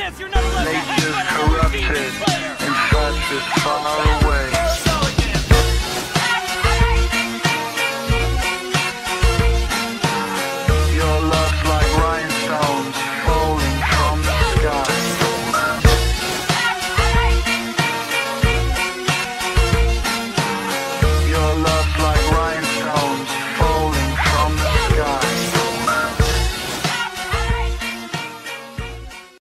Nature's corrupted, and such is far